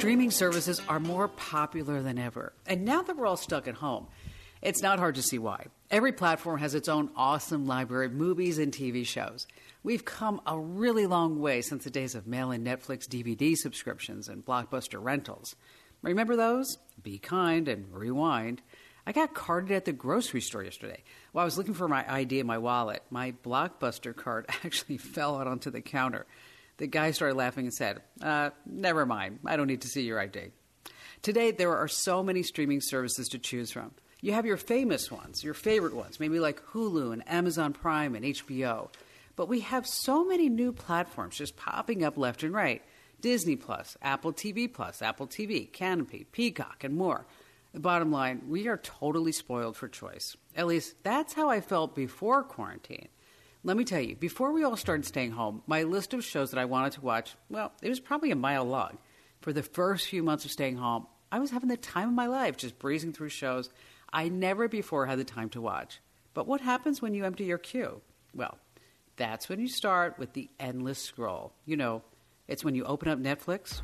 Streaming services are more popular than ever. And now that we're all stuck at home, it's not hard to see why. Every platform has its own awesome library of movies and TV shows. We've come a really long way since the days of mail in Netflix DVD subscriptions and blockbuster rentals. Remember those? Be kind and rewind. I got carded at the grocery store yesterday. While I was looking for my ID in my wallet, my Blockbuster card actually fell out onto the counter. The guy started laughing and said, uh, Never mind, I don't need to see your ID. Today, there are so many streaming services to choose from. You have your famous ones, your favorite ones, maybe like Hulu and Amazon Prime and HBO. But we have so many new platforms just popping up left and right Disney Plus, Apple TV Plus, Apple TV, Kanopy, Peacock, and more. The bottom line, we are totally spoiled for choice. At least that's how I felt before quarantine. Let me tell you, before we all started staying home, my list of shows that I wanted to watch, well, it was probably a mile long. For the first few months of staying home, I was having the time of my life just breezing through shows I never before had the time to watch. But what happens when you empty your queue? Well, that's when you start with the endless scroll. You know, it's when you open up Netflix.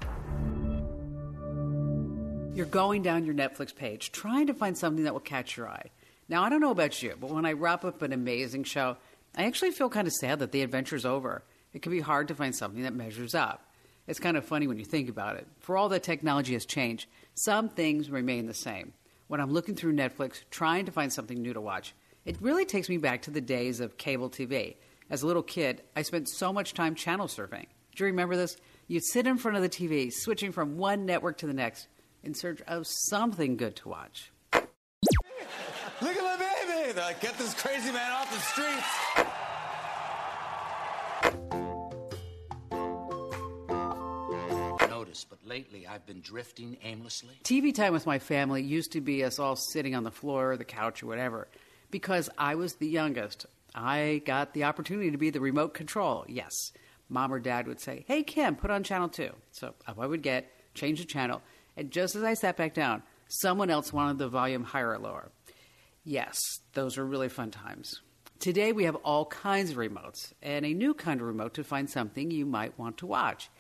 You're going down your Netflix page trying to find something that will catch your eye. Now, I don't know about you, but when I wrap up an amazing show, I actually feel kind of sad that the adventure's over. It can be hard to find something that measures up. It's kind of funny when you think about it. For all that technology has changed, some things remain the same. When I'm looking through Netflix trying to find something new to watch, it really takes me back to the days of cable TV. As a little kid, I spent so much time channel surfing. Do you remember this? You'd sit in front of the TV, switching from one network to the next in search of something good to watch. Look at my baby! They're like, get this crazy man off the streets! Notice, but lately I've been drifting aimlessly. TV time with my family used to be us all sitting on the floor or the couch or whatever. Because I was the youngest, I got the opportunity to be the remote control. Yes, mom or dad would say, Hey, Kim, put on channel two. So up I would get, change the channel, and just as I sat back down, someone else wanted the volume higher or lower. Yes, those were really fun times. Today we have all kinds of remotes and a new kind of remote to find something you might want to watch.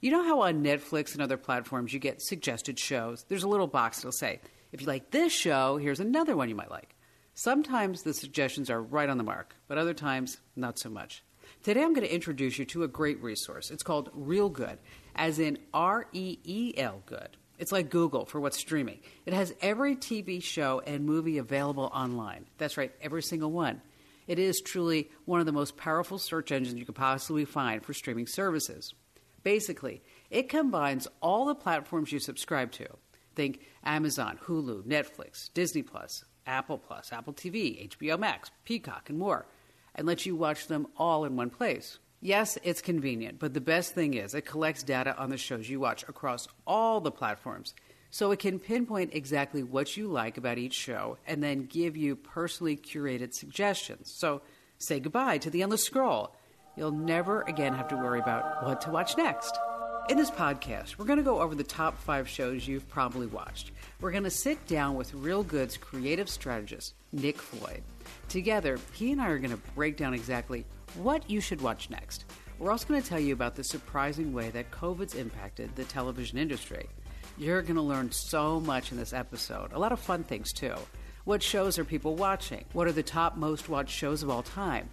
You know how on Netflix and other platforms you get suggested shows? There's a little box that'll say, if you like this show, here's another one you might like. Sometimes the suggestions are right on the mark, but other times, not so much. Today I'm going to introduce you to a great resource. It's called Reelgood, as in R E E L Good. It's like Google for what's streaming. It has every TV show and movie available online. That's right, every single one. It is truly one of the most powerful search engines you could possibly find for streaming services. Basically, it combines all the platforms you subscribe to. Think Amazon, Hulu, Netflix, Disney Plus, Apple Plus, Apple TV, HBO Max, Peacock, and more, and lets you watch them all in one place. Yes, it's convenient, but the best thing is it collects data on the shows you watch across all the platforms. So it can pinpoint exactly what you like about each show and then give you personally curated suggestions. So say goodbye to the endless scroll. You'll never again have to worry about what to watch next. In this podcast, we're going to go over the top five shows you've probably watched. We're going to sit down with Reelgood's creative strategist, Nick Floyd. Together, he and I are going to break down exactly what you should watch next. We're also going to tell you about the surprising way that COVID's impacted the television industry. You're going to learn so much in this episode, a lot of fun things too. What shows are people watching? What are the top most watched shows of all time?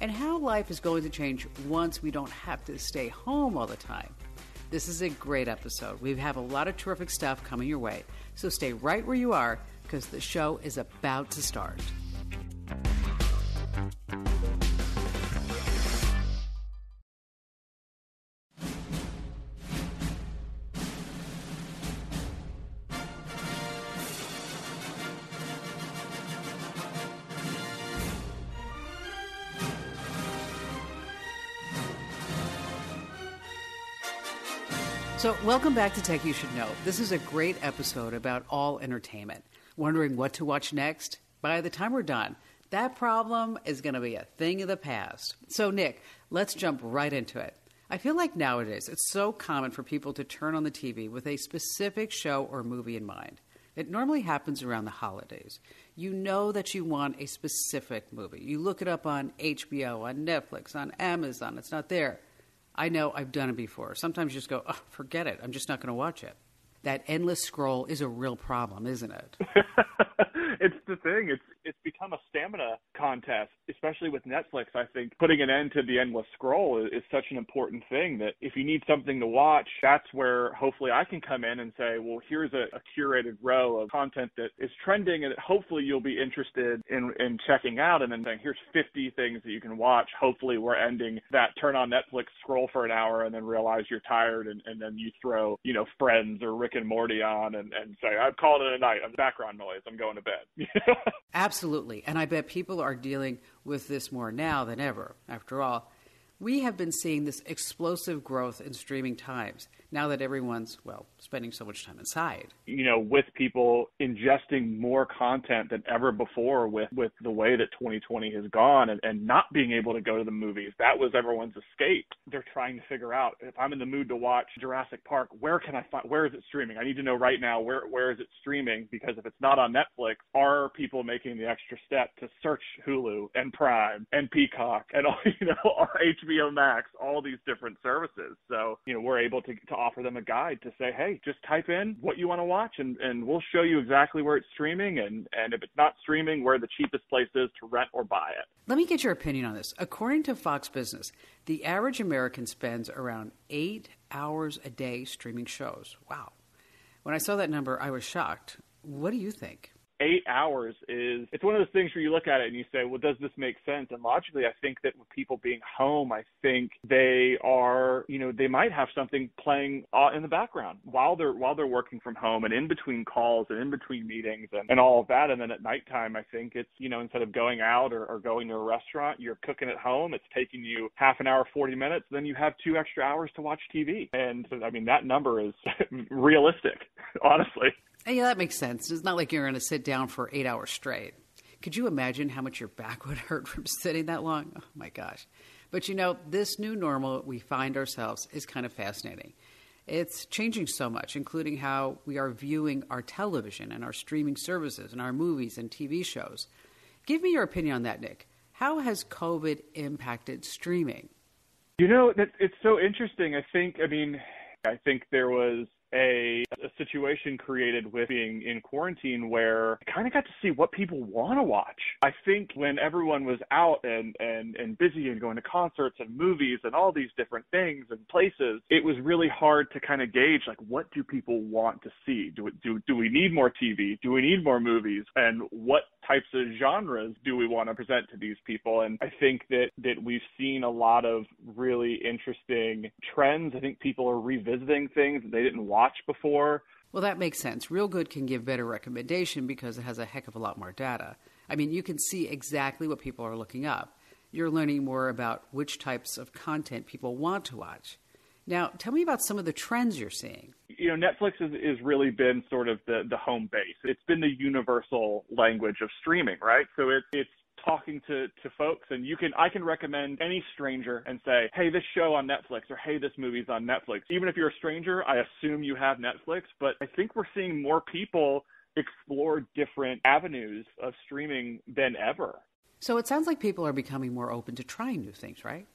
And how life is going to change once we don't have to stay home all the time. This is a great episode. We have a lot of terrific stuff coming your way. So stay right where you are because the show is about to start. Welcome back to Tech You Should Know. This is a great episode about all entertainment. Wondering what to watch next? By the time we're done, that problem is going to be a thing of the past. So, Nick, let's jump right into it. I feel like nowadays it's so common for people to turn on the TV with a specific show or movie in mind. It normally happens around the holidays. You know that you want a specific movie. You look it up on HBO, on Netflix, on Amazon. It's not there. I know I've done it before. Sometimes you just go, oh, forget it. I'm just not going to watch it. That endless scroll is a real problem, isn't it? it's the thing. It's it's become a stamina contest, especially with Netflix. I think putting an end to the endless scroll is, is such an important thing that if you need something to watch, that's where hopefully I can come in and say, well, here's a, a curated row of content that is trending and that hopefully you'll be interested in in checking out. And then saying, here's 50 things that you can watch. Hopefully we're ending that turn on Netflix, scroll for an hour, and then realize you're tired, and, and then you throw you know Friends or Rick and Morty on and and say, I've called it a night. I'm background noise. I'm going to bed. Absolutely. And I bet people are dealing with this more now than ever. After all, we have been seeing this explosive growth in streaming times now that everyone's, well, spending so much time inside. You know, with people ingesting more content than ever before with, with the way that 2020 has gone and, and not being able to go to the movies, that was everyone's escape. They're trying to figure out if I'm in the mood to watch Jurassic Park, where can I find, where is it streaming? I need to know right now where, where is it streaming because if it's not on Netflix, are people making the extra step to search Hulu and Prime and Peacock and all, you know, our HBO Max, all these different services. So, you know, we're able to, to offer them a guide to say, hey, just type in what you want to watch and, and we'll show you exactly where it's streaming and, and if it's not streaming, where the cheapest place is to rent or buy it. Let me get your opinion on this. According to Fox Business, the average American spends around eight hours a day streaming shows. Wow. When I saw that number, I was shocked. What do you think? Eight hours is it's one of those things where you look at it and you say, well, does this make sense? And logically, I think that with people being home, I think they are, you know, they might have something playing uh, in the background while they're while they're working from home and in between calls and in between meetings and, and all of that. And then at nighttime, I think it's, you know, instead of going out or, or going to a restaurant, you're cooking at home. It's taking you half an hour, 40 minutes. Then you have two extra hours to watch TV. And I mean, that number is realistic, honestly. Yeah, that makes sense. It's not like you're going to sit down for eight hours straight. Could you imagine how much your back would hurt from sitting that long? Oh my gosh. But you know, this new normal we find ourselves is kind of fascinating. It's changing so much, including how we are viewing our television and our streaming services and our movies and TV shows. Give me your opinion on that, Nick. How has COVID impacted streaming? You know, that it's so interesting. I think, I mean, I think there was a, a situation created with being in quarantine where I kind of got to see what people want to watch. I think when everyone was out and, and, and busy and going to concerts and movies and all these different things and places, it was really hard to kind of gauge like what do people want to see? Do, do, do we need more TV? Do we need more movies? And what types of genres do we want to present to these people? And I think that, that we've seen a lot of really interesting trends. I think people are revisiting things that they didn't watch before. Well, that makes sense. Reelgood can give better recommendation because it has a heck of a lot more data. I mean, you can see exactly what people are looking up. You're learning more about which types of content people want to watch. Now, tell me about some of the trends you're seeing. You know, Netflix has, has really been sort of the, the home base. It's been the universal language of streaming, right? So it, it's talking to, to folks and you can I can recommend any stranger and say, Hey, this show on Netflix or hey, this movie's on Netflix. Even if you're a stranger, I assume you have Netflix, but I think we're seeing more people explore different avenues of streaming than ever. So it sounds like people are becoming more open to trying new things, right?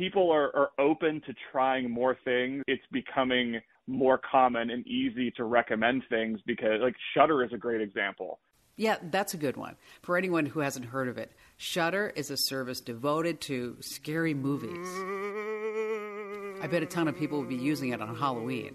people are, are open to trying more things. It's becoming more common and easy to recommend things because, like, Shudder is a great example. Yeah, that's a good one. For anyone who hasn't heard of it, Shudder is a service devoted to scary movies. I bet a ton of people will be using it on Halloween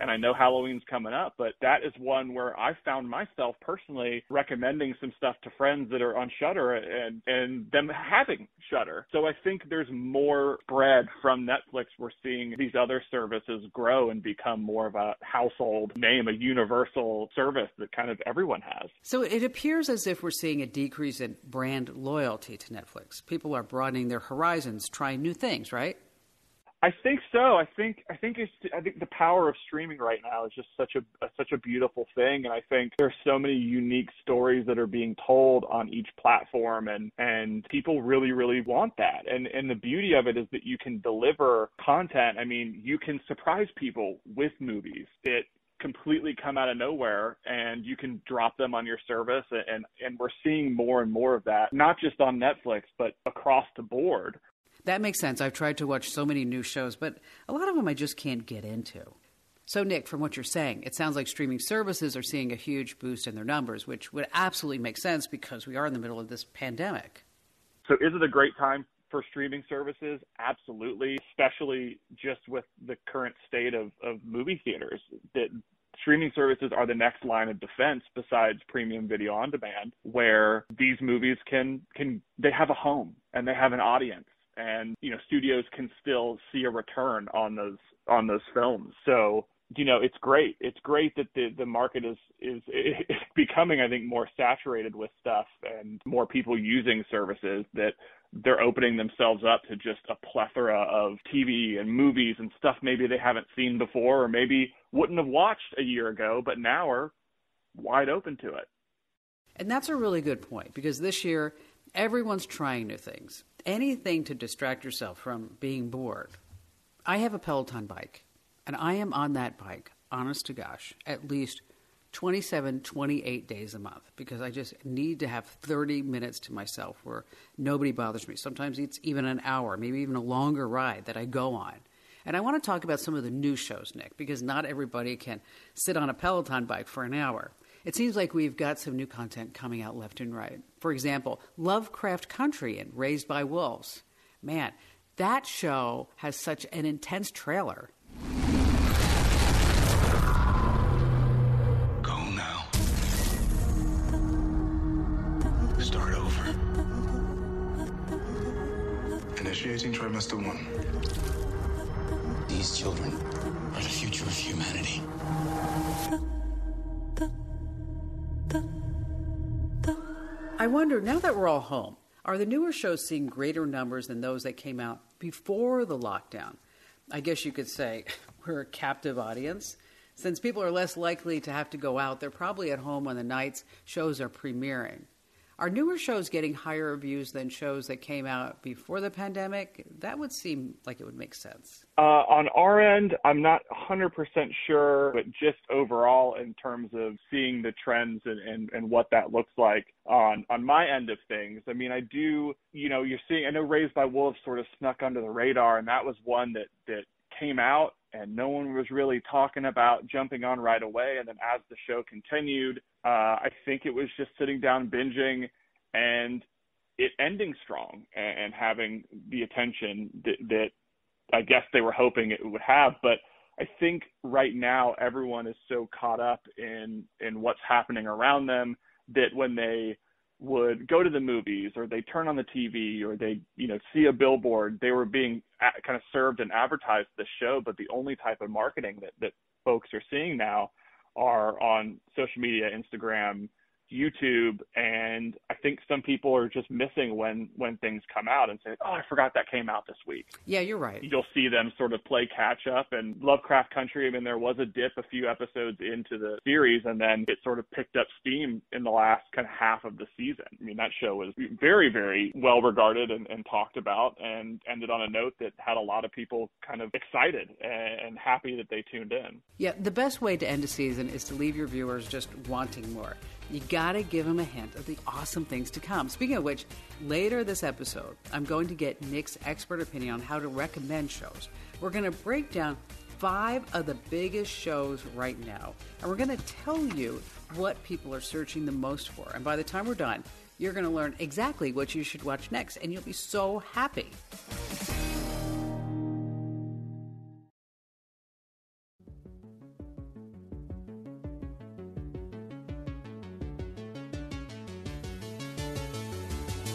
and I know Halloween's coming up, but that is one where I found myself personally recommending some stuff to friends that are on Shudder and and them having Shudder. So I think there's more spread from Netflix. We're seeing these other services grow and become more of a household name, a universal service that kind of everyone has. So it appears as if we're seeing a decrease in brand loyalty to Netflix. People are broadening their horizons, trying new things, right? I think so. I think I think it's I think the power of streaming right now is just such a, a such a beautiful thing, and I think there's so many unique stories that are being told on each platform, and and people really really want that. And and the beauty of it is that you can deliver content. I mean, you can surprise people with movies. It completely come out of nowhere and you can drop them on your service and and we're seeing more and more of that not just on Netflix but across the board. That makes sense. I've tried to watch so many new shows, but a lot of them I just can't get into. So, Nick, from what you're saying, it sounds like streaming services are seeing a huge boost in their numbers, which would absolutely make sense because we are in the middle of this pandemic. So, is it a great time for streaming services? Absolutely, especially just with the current state of, of movie theaters. That streaming services are the next line of defense besides premium video on demand, where these movies can can they have a home and they have an audience, and you know studios can still see a return on those on those films. So you know it's great it's great that the the market is is, becoming i think more saturated with stuff and more people using services that they're opening themselves up to just a plethora of TV and movies and stuff maybe they haven't seen before or maybe wouldn't have watched a year ago, but now are wide open to it. And that's a really good point because this year everyone's trying new things. Anything to distract yourself from being bored. I have a Peloton bike, and I am on that bike, honest to gosh, at least 27, 28 days a month because I just need to have 30 minutes to myself where nobody bothers me. Sometimes it's even an hour, maybe even a longer ride that I go on. And I want to talk about some of the new shows, Nick, because not everybody can sit on a Peloton bike for an hour. It seems like we've got some new content coming out left and right. For example, Lovecraft Country and Raised by Wolves. Man, that show has such an intense trailer. Go now. Start over. Initiating trimester one. These children are the future of humanity. I wonder, now that we're all home, are the newer shows seeing greater numbers than those that came out before the lockdown? I guess you could say we're a captive audience. Since people are less likely to have to go out, they're probably at home when the nights shows are premiering. Are newer shows getting higher reviews than shows that came out before the pandemic? That would seem like it would make sense. Uh, on our end, I'm not 100% sure, but just overall, in terms of seeing the trends and, and, and what that looks like on on my end of things, I mean, I do, you know, you're seeing. I know Raised by Wolves sort of snuck under the radar, and that was one that that came out and no one was really talking about jumping on right away. And then as the show continued, uh, I think it was just sitting down binging and it ending strong and, and having the attention that, that I guess they were hoping it would have. But I think right now everyone is so caught up in in what's happening around them that when they would go to the movies or they turn on the TV or they you know see a billboard they were being a- kind of served and advertised the show but the only type of marketing that that folks are seeing now are on social media Instagram YouTube, and I think some people are just missing when when things come out and say, "Oh, I forgot that came out this week." Yeah, you're right. You'll see them sort of play catch up. And Lovecraft Country, I mean, there was a dip a few episodes into the series, and then it sort of picked up steam in the last kind of half of the season. I mean, that show was very, very well regarded and, and talked about, and ended on a note that had a lot of people kind of excited and, and happy that they tuned in. Yeah, the best way to end a season is to leave your viewers just wanting more you gotta give them a hint of the awesome things to come. Speaking of which, later this episode, I'm going to get Nick's expert opinion on how to recommend shows. We're gonna break down five of the biggest shows right now, and we're gonna tell you what people are searching the most for. And by the time we're done, you're gonna learn exactly what you should watch next, and you'll be so happy.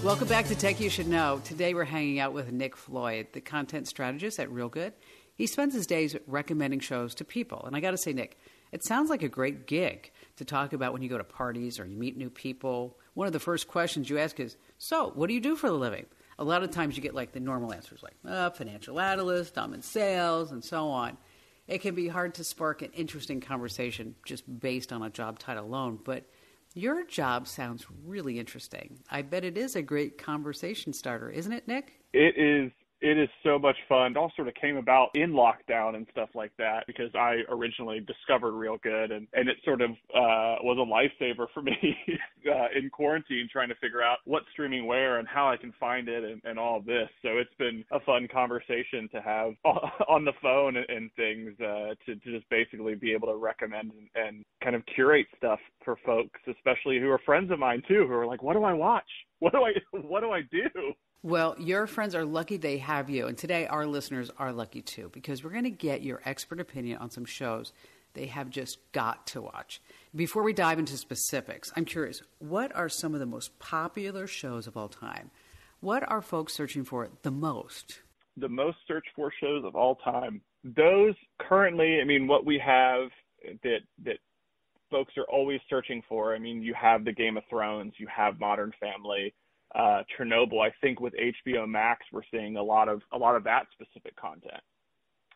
Welcome back to Tech You Should Know. Today we're hanging out with Nick Floyd, the content strategist at Reelgood. He spends his days recommending shows to people. And I got to say, Nick, it sounds like a great gig to talk about when you go to parties or you meet new people. One of the first questions you ask is, So, what do you do for a living? A lot of times you get like the normal answers like, uh, financial analyst, I'm in sales, and so on. It can be hard to spark an interesting conversation just based on a job title alone, but your job sounds really interesting. I bet it is a great conversation starter, isn't it, Nick? It is it is so much fun. It all sort of came about in lockdown and stuff like that because I originally discovered Reelgood and, and it sort of uh, was a lifesaver for me uh, in quarantine trying to figure out what's streaming where and how I can find it and, and all this. So it's been a fun conversation to have on the phone and, and things uh, to, to just basically be able to recommend and, and kind of curate stuff for folks, especially who are friends of mine too, who are like, what do I watch? What do I what do I do? Well, your friends are lucky they have you. And today, our listeners are lucky too, because we're going to get your expert opinion on some shows they have just got to watch. Before we dive into specifics, I'm curious what are some of the most popular shows of all time? What are folks searching for the most? The most searched for shows of all time. Those currently, I mean, what we have that, that folks are always searching for, I mean, you have the Game of Thrones, you have Modern Family uh, Chernobyl, I think with HBO Max, we're seeing a lot of a lot of that specific content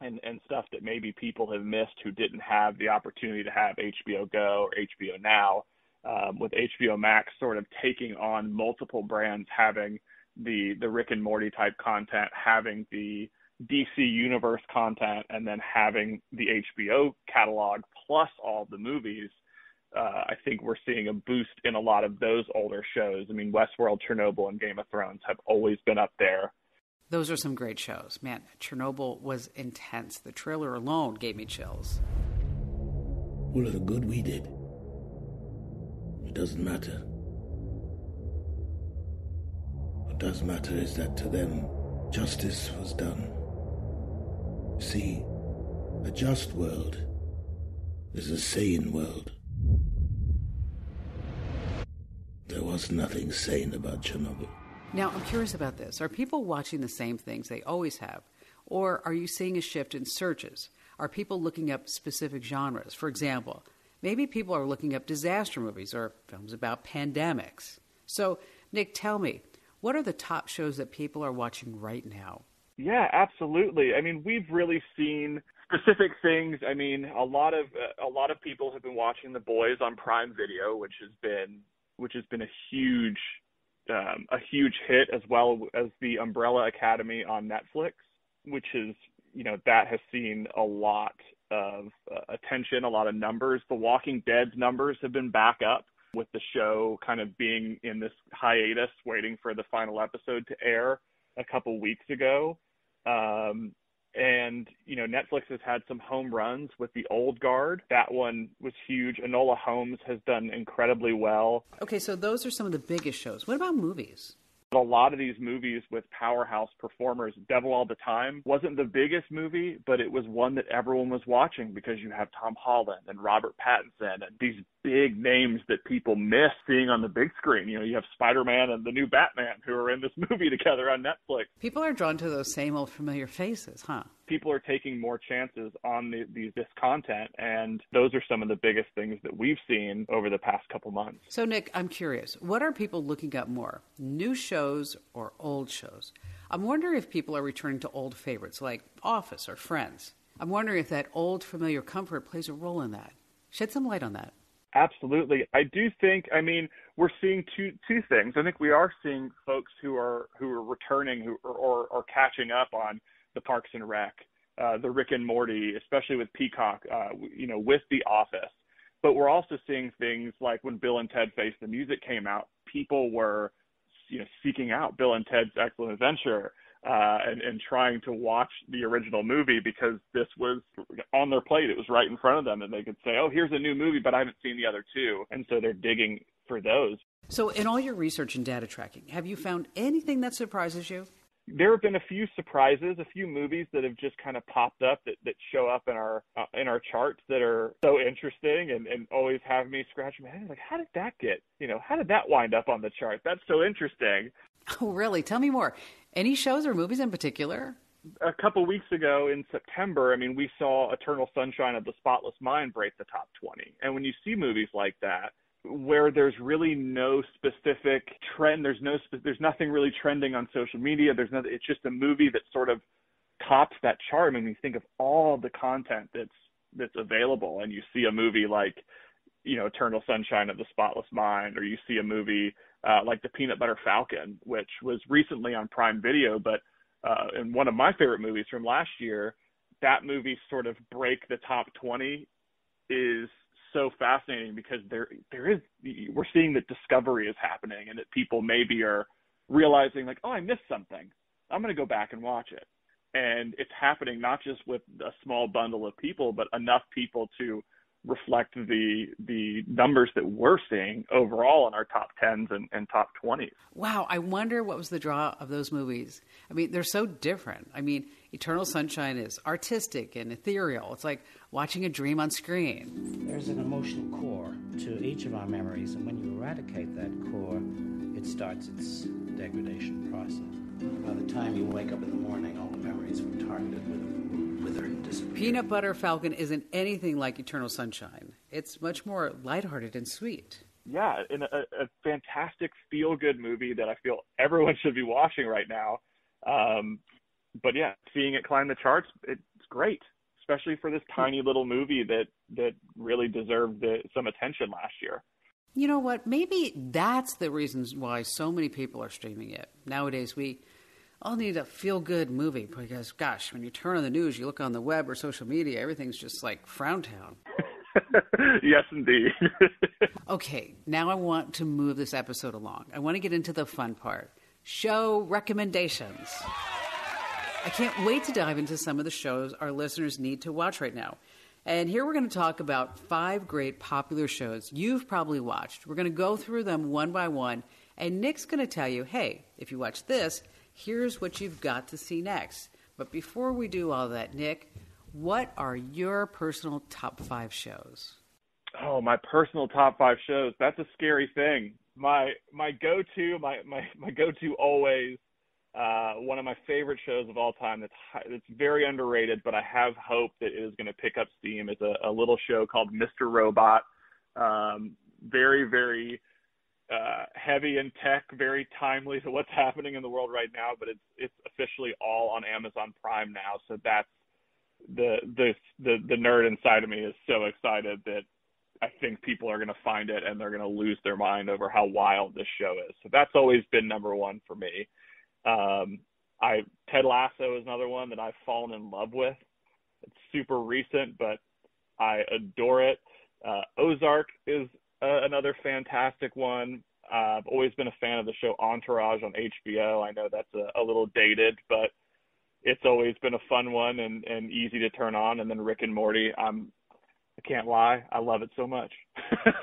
and and stuff that maybe people have missed who didn't have the opportunity to have HBO Go or HBO Now. Um, with HBO Max sort of taking on multiple brands, having the the Rick and Morty type content, having the DC Universe content, and then having the HBO catalog plus all the movies uh, I think we're seeing a boost in a lot of those older shows. I mean, Westworld, Chernobyl, and Game of Thrones have always been up there. Those are some great shows. Man, Chernobyl was intense. The trailer alone gave me chills. All of the good we did. It doesn't matter. What does matter is that to them, justice was done. See, a just world is a sane world. Was nothing sane about Chernobyl. Now, I'm curious about this. Are people watching the same things they always have? Or are you seeing a shift in searches? Are people looking up specific genres? For example, maybe people are looking up disaster movies or films about pandemics. So, Nick, tell me, what are the top shows that people are watching right now? Yeah, absolutely. I mean, we've really seen specific things. I mean, a lot of uh, a lot of people have been watching The Boys on Prime Video, which has been which has been a huge um, a huge hit, as well as the Umbrella Academy on Netflix, which is you know that has seen a lot of uh, attention, a lot of numbers. The Walking Dead's numbers have been back up with the show kind of being in this hiatus, waiting for the final episode to air a couple weeks ago. Um, and you know Netflix has had some home runs with the old guard. That one was huge. Enola Holmes has done incredibly well. Okay, so those are some of the biggest shows. What about movies? a lot of these movies with powerhouse performers, Devil All the Time wasn't the biggest movie, but it was one that everyone was watching because you have Tom Holland and Robert Pattinson and these big names that people miss seeing on the big screen. You know, you have Spider Man and the new Batman who are in this movie together on Netflix. People are drawn to those same old familiar faces, huh? People are taking more chances on the, the, this content, and those are some of the biggest things that we've seen over the past couple months. So, Nick, I'm curious what are people looking up more, new shows or old shows? I'm wondering if people are returning to old favorites like Office or Friends. I'm wondering if that old familiar comfort plays a role in that. Shed some light on that. Absolutely. I do think I mean we're seeing two two things. I think we are seeing folks who are who are returning who or or, or catching up on the Parks and Rec, uh, the Rick and Morty, especially with Peacock, uh, you know, with The Office. But we're also seeing things like when Bill and Ted Face the Music came out, people were you know seeking out Bill and Ted's Excellent Adventure uh, and, and trying to watch the original movie because this was on their plate. It was right in front of them, and they could say, "Oh, here's a new movie, but I haven't seen the other two. and so they're digging for those. So, in all your research and data tracking, have you found anything that surprises you? There have been a few surprises, a few movies that have just kind of popped up that, that show up in our uh, in our charts that are so interesting and, and always have me scratching my head like, how did that get? You know, how did that wind up on the chart? That's so interesting. Oh, really? Tell me more. Any shows or movies in particular? A couple weeks ago in September, I mean, we saw Eternal Sunshine of the Spotless Mind break the top 20. And when you see movies like that, where there's really no specific trend, there's no there's nothing really trending on social media. There's nothing. It's just a movie that sort of tops that chart. I mean, you think of all the content that's that's available, and you see a movie like, you know, Eternal Sunshine of the Spotless Mind, or you see a movie uh, like the Peanut Butter Falcon, which was recently on Prime Video, but uh, and one of my favorite movies from last year, that movie sort of break the top 20 is so fascinating because there there is we're seeing that discovery is happening and that people maybe are realizing like oh I missed something. I'm going to go back and watch it. And it's happening not just with a small bundle of people but enough people to reflect the the numbers that we're seeing overall in our top 10s and, and top 20s. Wow, I wonder what was the draw of those movies. I mean, they're so different. I mean, Eternal Sunshine is artistic and ethereal. It's like watching a dream on screen. There's an emotional core to each of our memories, and when you eradicate that core, it starts its degradation process. By the time you wake up in the morning, all the memories were targeted with wither and disappear. Peanut Butter Falcon isn't anything like Eternal Sunshine. It's much more lighthearted and sweet. Yeah, in a, a fantastic feel-good movie that I feel everyone should be watching right now. Um, but yeah, seeing it climb the charts, it's great, especially for this tiny little movie that that really deserved the, some attention last year. You know what? Maybe that's the reasons why so many people are streaming it. Nowadays, we all need a feel good movie because, gosh, when you turn on the news, you look on the web or social media, everything's just like frown town. yes, indeed. okay, now I want to move this episode along. I want to get into the fun part show recommendations. I can't wait to dive into some of the shows our listeners need to watch right now. And here we're going to talk about five great popular shows you've probably watched. We're going to go through them one by one, and Nick's going to tell you hey, if you watch this, here's what you've got to see next. But before we do all that, Nick, what are your personal top five shows? Oh, my personal top five shows. That's a scary thing. My my go to my my my go to always uh, one of my favorite shows of all time. That's that's very underrated, but I have hope that it is going to pick up steam. It's a, a little show called Mr. Robot. Um, very very uh, heavy in tech, very timely to what's happening in the world right now. But it's it's officially all on Amazon Prime now, so that's the the the the nerd inside of me is so excited that I think people are going to find it and they're going to lose their mind over how wild this show is. So that's always been number one for me. Um, I Ted Lasso is another one that I've fallen in love with. It's super recent, but I adore it. Uh, Ozark is uh, another fantastic one. Uh, I've always been a fan of the show Entourage on HBO. I know that's a, a little dated, but it's always been a fun one and, and easy to turn on. And then Rick and Morty, I'm I can't lie, I love it so much.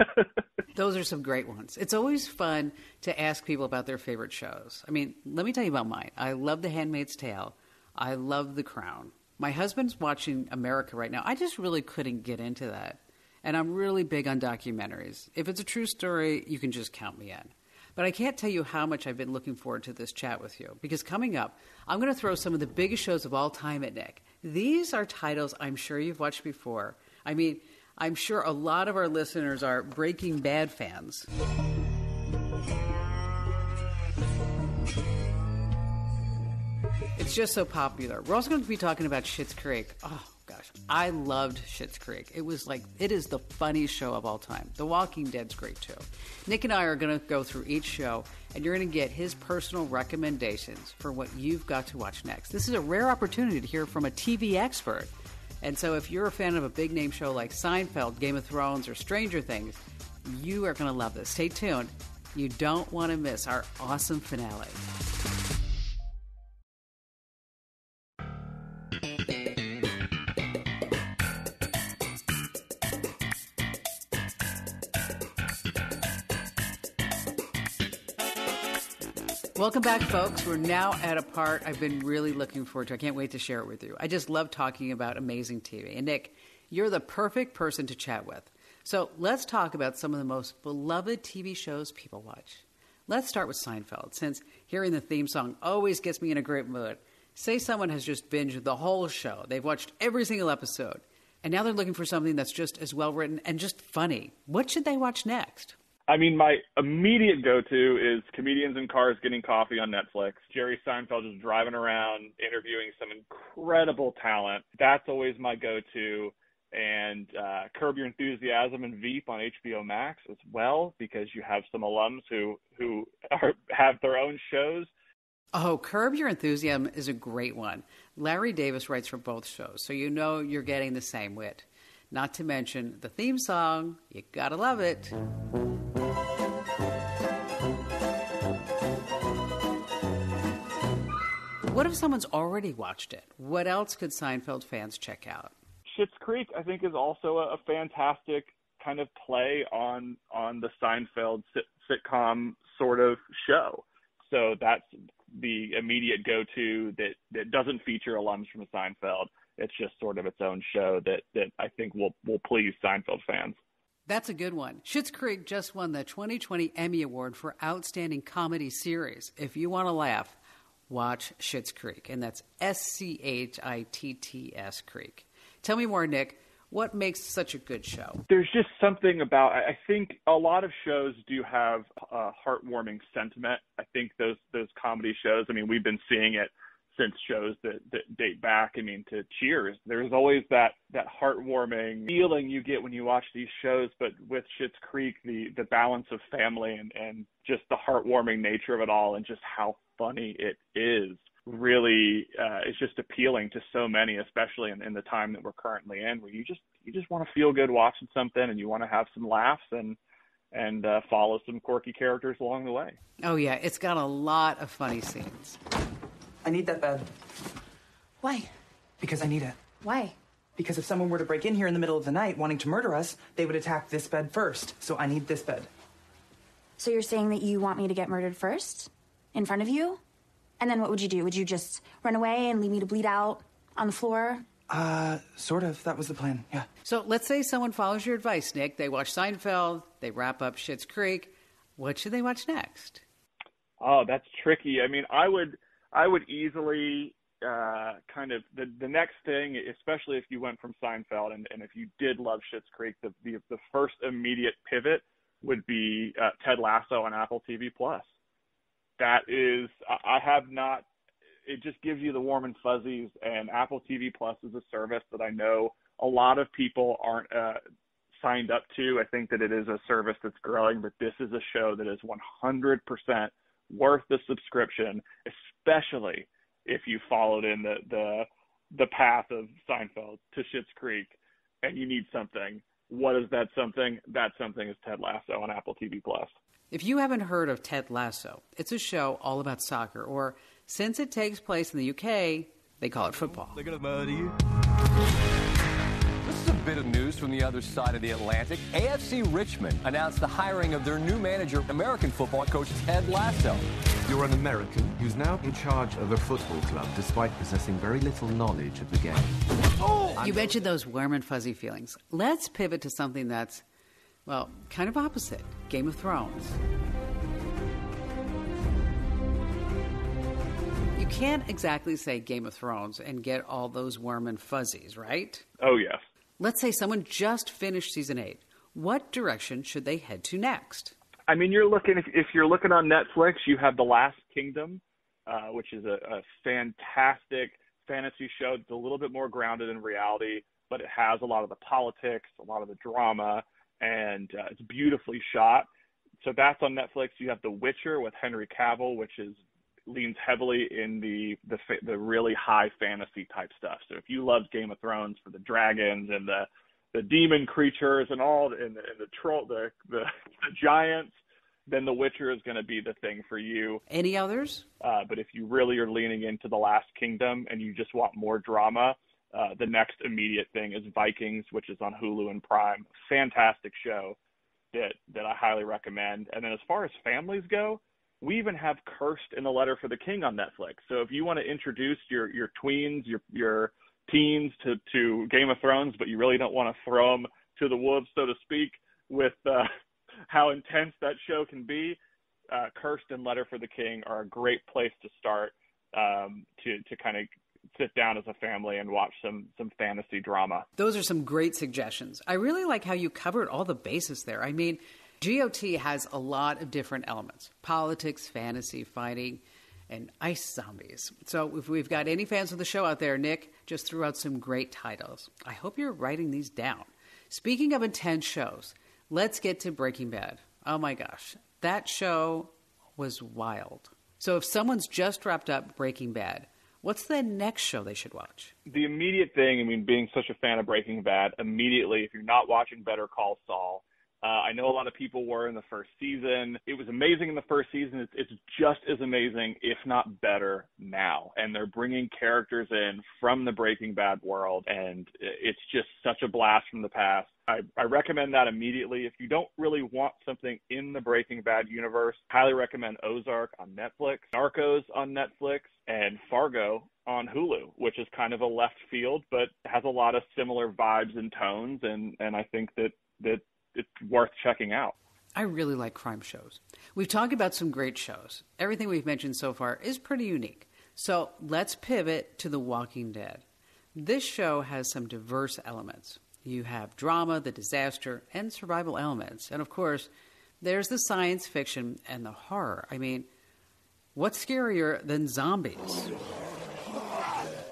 Those are some great ones. It's always fun to ask people about their favorite shows. I mean, let me tell you about mine. I love The Handmaid's Tale. I love The Crown. My husband's watching America right now. I just really couldn't get into that. And I'm really big on documentaries. If it's a true story, you can just count me in. But I can't tell you how much I've been looking forward to this chat with you because coming up, I'm going to throw some of the biggest shows of all time at Nick. These are titles I'm sure you've watched before. I mean, I'm sure a lot of our listeners are Breaking Bad fans. It's just so popular. We're also going to be talking about Schitt's Creek. Oh gosh, I loved Schitt's Creek. It was like it is the funniest show of all time. The Walking Dead's great too. Nick and I are going to go through each show, and you're going to get his personal recommendations for what you've got to watch next. This is a rare opportunity to hear from a TV expert. And so, if you're a fan of a big name show like Seinfeld, Game of Thrones, or Stranger Things, you are going to love this. Stay tuned. You don't want to miss our awesome finale. Welcome back, folks. We're now at a part I've been really looking forward to. I can't wait to share it with you. I just love talking about amazing TV. And Nick, you're the perfect person to chat with. So let's talk about some of the most beloved TV shows people watch. Let's start with Seinfeld, since hearing the theme song always gets me in a great mood. Say someone has just binged the whole show, they've watched every single episode, and now they're looking for something that's just as well written and just funny. What should they watch next? I mean, my immediate go-to is comedians in cars getting coffee on Netflix. Jerry Seinfeld just driving around interviewing some incredible talent. That's always my go-to. And uh, Curb Your Enthusiasm and Veep on HBO Max as well, because you have some alums who who are, have their own shows. Oh, Curb Your Enthusiasm is a great one. Larry David writes for both shows, so you know you're getting the same wit. Not to mention the theme song. You gotta love it. What if someone's already watched it? What else could Seinfeld fans check out? Schitt's Creek, I think, is also a, a fantastic kind of play on on the Seinfeld sit, sitcom sort of show. So that's the immediate go-to that that doesn't feature alums from Seinfeld. It's just sort of its own show that that I think will will please Seinfeld fans. That's a good one. Schitt's Creek just won the 2020 Emmy Award for Outstanding Comedy Series. If you want to laugh, watch Schitt's Creek, and that's S C H I T T S Creek. Tell me more, Nick. What makes such a good show? There's just something about. I think a lot of shows do have a heartwarming sentiment. I think those those comedy shows. I mean, we've been seeing it since shows that, that date back. I mean, to Cheers. There's always that that heartwarming feeling you get when you watch these shows. But with Schitt's Creek, the the balance of family and and just the heartwarming nature of it all, and just how funny it is really uh, is just appealing to so many, especially in, in the time that we're currently in, where you just you just want to feel good watching something and you want to have some laughs and and uh, follow some quirky characters along the way. Oh yeah, it's got a lot of funny scenes. I need that bed Why? because I need it. Why? Because if someone were to break in here in the middle of the night wanting to murder us, they would attack this bed first. So I need this bed. So you're saying that you want me to get murdered first? In front of you? And then what would you do? Would you just run away and leave me to bleed out on the floor? Uh, sort of. That was the plan. Yeah. So let's say someone follows your advice, Nick. They watch Seinfeld, they wrap up Schitt's Creek. What should they watch next? Oh, that's tricky. I mean, I would I would easily uh, kind of the the next thing, especially if you went from Seinfeld and, and if you did love Schitt's Creek, the, the the first immediate pivot would be uh, Ted Lasso on Apple TV Plus. That is, I have not. It just gives you the warm and fuzzies, and Apple TV Plus is a service that I know a lot of people aren't uh, signed up to. I think that it is a service that's growing, but this is a show that is 100% worth the subscription, especially if you followed in the the the path of Seinfeld to Schitt's Creek, and you need something. What is that something? That something is Ted Lasso on Apple TV Plus. If you haven't heard of Ted Lasso, it's a show all about soccer, or since it takes place in the UK, they call it football. They're gonna murder you. This is a bit of news from the other side of the Atlantic. AFC Richmond announced the hiring of their new manager, American football coach Ted Lasso. You're an American who's now in charge of a football club despite possessing very little knowledge of the game. Oh! You mentioned those warm and fuzzy feelings. Let's pivot to something that's, well, kind of opposite Game of Thrones. You can't exactly say Game of Thrones and get all those warm and fuzzies, right? Oh yes. Let's say someone just finished season eight. What direction should they head to next? I mean, you're looking if, if you're looking on Netflix, you have The Last Kingdom, uh, which is a, a fantastic fantasy show. It's a little bit more grounded in reality, but it has a lot of the politics, a lot of the drama, and uh, it's beautifully shot. So that's on Netflix. You have The Witcher with Henry Cavill, which is leans heavily in the the the really high fantasy type stuff. So if you loved Game of Thrones for the dragons and the the demon creatures and all and the, and the troll the, the the giants, then The Witcher is going to be the thing for you. Any others? Uh, but if you really are leaning into The Last Kingdom and you just want more drama, uh, the next immediate thing is Vikings, which is on Hulu and Prime. Fantastic show that that I highly recommend. And then as far as families go, we even have Cursed in the Letter for the King on Netflix. So if you want to introduce your your tweens, your your teens to to Game of Thrones, but you really don't want to throw them to the wolves, so to speak, with uh, how intense that show can be, uh, Cursed and Letter for the King are a great place to start um, to to kind of sit down as a family and watch some some fantasy drama. Those are some great suggestions. I really like how you covered all the bases there. I mean, GOT has a lot of different elements politics, fantasy, fighting, and ice zombies. So, if we've got any fans of the show out there, Nick just threw out some great titles. I hope you're writing these down. Speaking of intense shows, let's get to Breaking Bad. Oh my gosh, that show was wild. So if someone's just wrapped up Breaking Bad, what's the next show they should watch? The immediate thing, I mean, being such a fan of Breaking Bad, immediately, if you're not watching Better Call Saul, uh, I know a lot of people were in the first season. It was amazing in the first season. It's, it's just as amazing, if not better, now. And they're bringing characters in from the Breaking Bad world, and it's just such a blast from the past. I, I recommend that immediately. If you don't really want something in the Breaking Bad universe, highly recommend Ozark on Netflix, Narcos on Netflix, and Fargo on Hulu, which is kind of a left field, but has a lot of similar vibes and tones. And, and I think that, that it's worth checking out. I really like crime shows. We've talked about some great shows. Everything we've mentioned so far is pretty unique. So let's pivot to The Walking Dead. This show has some diverse elements. You have drama, the disaster, and survival elements. And of course, there's the science fiction and the horror. I mean, what's scarier than zombies?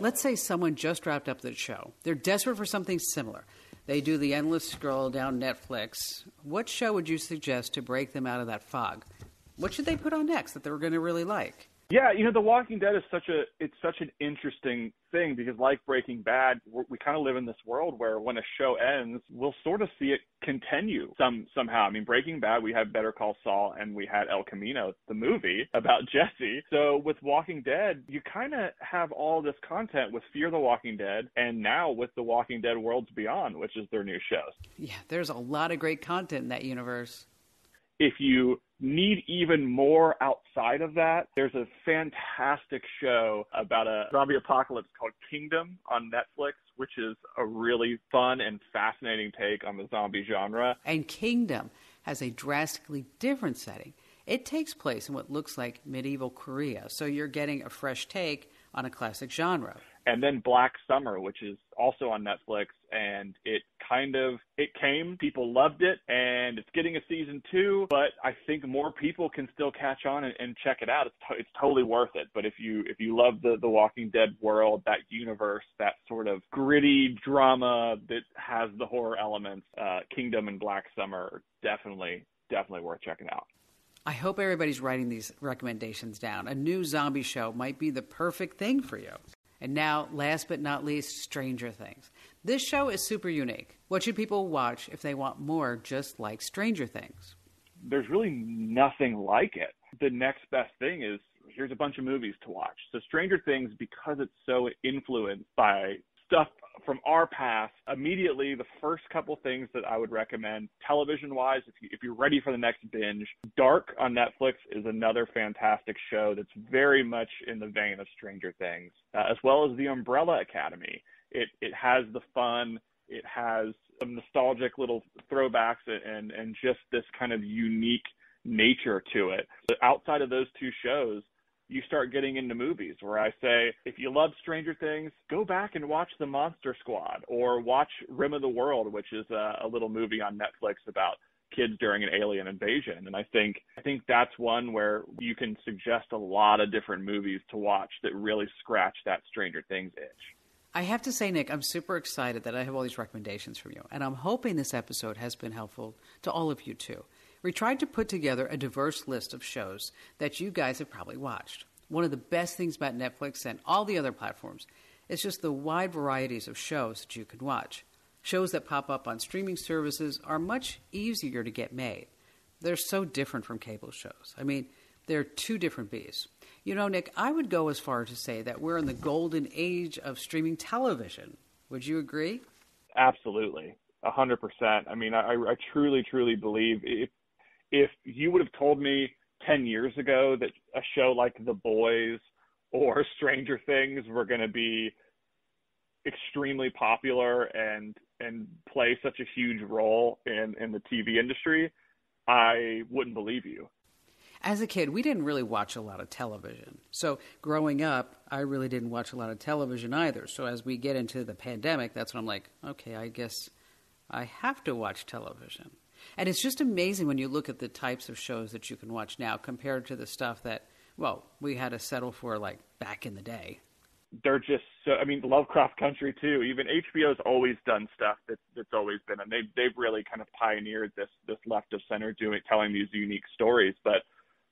Let's say someone just wrapped up the show. They're desperate for something similar. They do the endless scroll down Netflix. What show would you suggest to break them out of that fog? What should they put on next that they're going to really like? Yeah, you know, The Walking Dead is such a it's such an interesting thing because like Breaking Bad, we kind of live in this world where when a show ends, we'll sort of see it continue some somehow. I mean, Breaking Bad, we had Better Call Saul and we had El Camino, the movie about Jesse. So with Walking Dead, you kind of have all this content with Fear the Walking Dead and now with The Walking Dead Worlds Beyond, which is their new show. Yeah, there's a lot of great content in that universe. If you need even more outside of that, there's a fantastic show about a zombie apocalypse called Kingdom on Netflix, which is a really fun and fascinating take on the zombie genre. And Kingdom has a drastically different setting. It takes place in what looks like medieval Korea, so you're getting a fresh take on a classic genre and then Black Summer, which is also on Netflix, and it kind of it came, people loved it, and it's getting a season two. But I think more people can still catch on and, and check it out. It's to, it's totally worth it. But if you if you love the the Walking Dead world, that universe, that sort of gritty drama that has the horror elements, uh, Kingdom and Black Summer definitely definitely worth checking out. I hope everybody's writing these recommendations down. A new zombie show might be the perfect thing for you. And now, last but not least, Stranger Things. This show is super unique. What should people watch if they want more just like Stranger Things? There's really nothing like it. The next best thing is here's a bunch of movies to watch. So Stranger Things, because it's so influenced by stuff from our past, immediately the first couple things that I would recommend television wise, if, you, if you're ready for the next binge, Dark on Netflix is another fantastic show that's very much in the vein of Stranger Things, uh, as well as The Umbrella Academy. It, it has the fun, it has some nostalgic little throwbacks and, and just this kind of unique nature to it. But outside of those two shows, you start getting into movies where I say, if you love Stranger Things, go back and watch The Monster Squad or watch Rim of the World, which is a, a little movie on Netflix about kids during an alien invasion. And I think I think that's one where you can suggest a lot of different movies to watch that really scratch that Stranger Things itch. I have to say, Nick, I'm super excited that I have all these recommendations from you, and I'm hoping this episode has been helpful to all of you too we tried to put together a diverse list of shows that you guys have probably watched. One of the best things about Netflix and all the other platforms is just the wide varieties of shows that you can watch. Shows that pop up on streaming services are much easier to get made. They're so different from cable shows. I mean, they're two different beasts. You know, Nick, I would go as far to say that we're in the golden age of streaming television. Would you agree? Absolutely. Hundred percent. I mean, I, I truly, truly believe if if you would have told me 10 years ago that a show like The Boys or Stranger Things were going to be extremely popular and and play such a huge role in in the TV industry, I wouldn't believe you. As a kid, we didn't really watch a lot of television. So, growing up, I really didn't watch a lot of television either. So, as we get into the pandemic, that's when I'm like, okay, I guess I have to watch television. And it's just amazing when you look at the types of shows that you can watch now compared to the stuff that, well, we had to settle for like back in the day. They're just so. I mean, Lovecraft Country too. Even HBO's always done stuff that that's always been, and they they've really kind of pioneered this this left of center doing telling these unique stories. But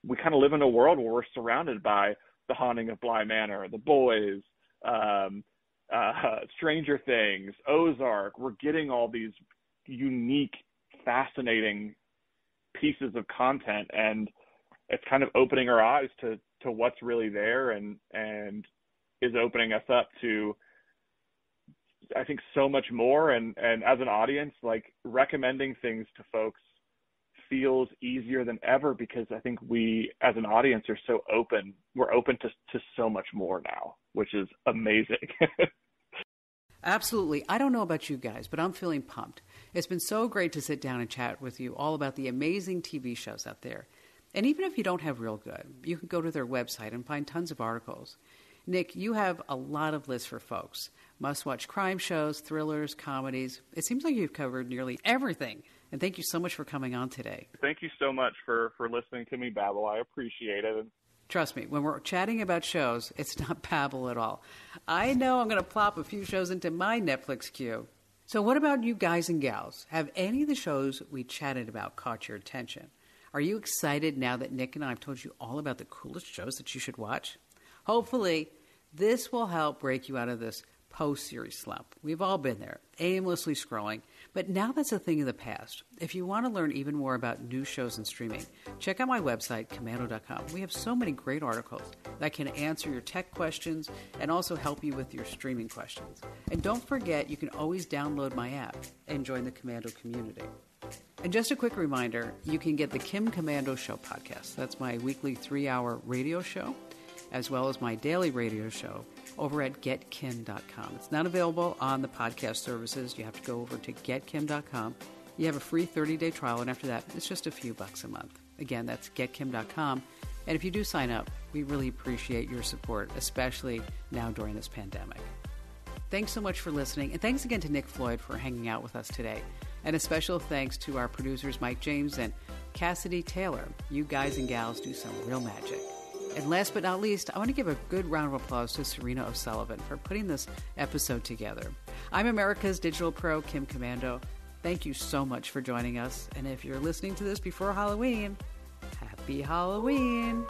we kind of live in a world where we're surrounded by the haunting of Bly Manor, the boys, um, uh, Stranger Things, Ozark. We're getting all these unique, fascinating pieces of content, and it's kind of opening our eyes to to what's really there, and and is opening us up to I think so much more and and as an audience like recommending things to folks feels easier than ever because I think we as an audience are so open. We're open to to so much more now, which is amazing. Absolutely. I don't know about you guys, but I'm feeling pumped. It's been so great to sit down and chat with you all about the amazing TV shows out there. And even if you don't have Reelgood, you can go to their website and find tons of articles. Nick, you have a lot of lists for folks must watch crime shows, thrillers, comedies. It seems like you've covered nearly everything. And thank you so much for coming on today. Thank you so much for, for listening to me babble. I appreciate it. Trust me, when we're chatting about shows, it's not babble at all. I know I'm going to plop a few shows into my Netflix queue. So, what about you guys and gals? Have any of the shows we chatted about caught your attention? Are you excited now that Nick and I have told you all about the coolest shows that you should watch? Hopefully, this will help break you out of this post series slump. We've all been there, aimlessly scrolling, but now that's a thing of the past. If you want to learn even more about new shows and streaming, check out my website, komando.com. We have so many great articles that can answer your tech questions and also help you with your streaming questions. And don't forget, you can always download my app and join the Komando community. And just a quick reminder you can get the Kim Komando Show podcast. That's my weekly three hour radio show, as well as my daily radio show over at getkim.com. It's not available on the podcast services. You have to go over to getkim.com. You have a free 30 day trial, and after that, it's just a few bucks a month. Again, that's getkim.com. And if you do sign up, we really appreciate your support, especially now during this pandemic. Thanks so much for listening, and thanks again to Nick Floyd for hanging out with us today. And a special thanks to our producers, Mike James and Cassidy Taylor. You guys and gals do some real magic. And last but not least, I want to give a good round of applause to Serena O'Sullivan for putting this episode together. I'm America's digital pro, Kim Komando. Thank you so much for joining us. And if you're listening to this before Halloween, happy Halloween!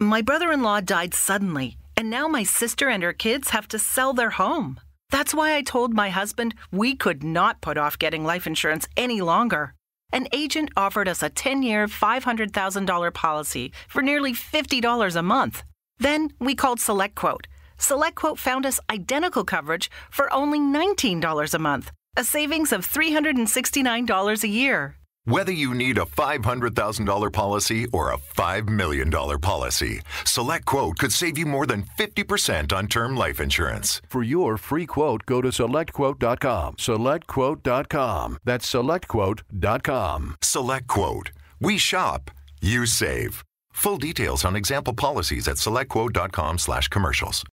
My brother in law died suddenly, and now my sister and her kids have to sell their home. That's why I told my husband we could not put off getting life insurance any longer an agent offered us a 10 year, $500,000 policy for nearly $50 a month. Then we called SelectQuote. SelectQuote found us identical coverage for only $19 a month, a savings of $369 a year. Whether you need a $500,000 policy or a $5 million policy, SelectQuote could save you more than 50% on term life insurance. For your free quote, go to selectquote.com. SelectQuote.com. That's selectquote.com. SelectQuote. We shop, you save. Full details on example policies at selectquote.com slash commercials.